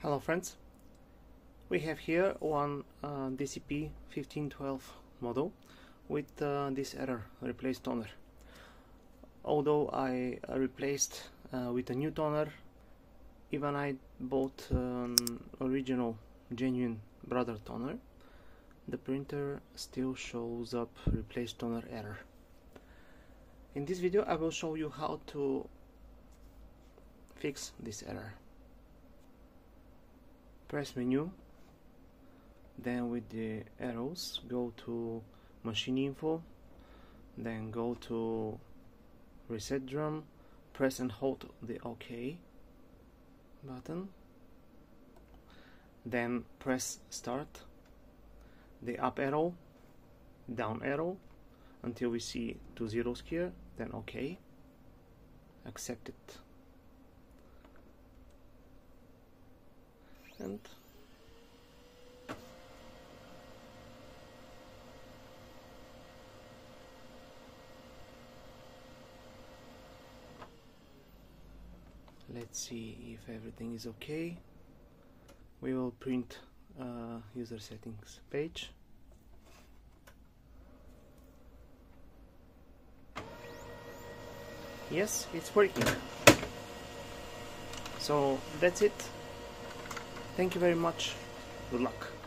Hello friends, we have here one uh, DCP 1512 model with uh, this error replace toner. Although I replaced uh, with a new toner, even I bought an original genuine brother toner, the printer still shows up replace toner error. In this video I will show you how to fix this error press menu. Then with the arrows go to machine info. Then go to reset drum. Press and hold the OK button. Then press start. The up arrow down arrow until we see two zeros here then OK. Accept it and let's see if everything is okay. We will print uh, user settings page. Yes it's working. So that's it Thank you very much. Good luck.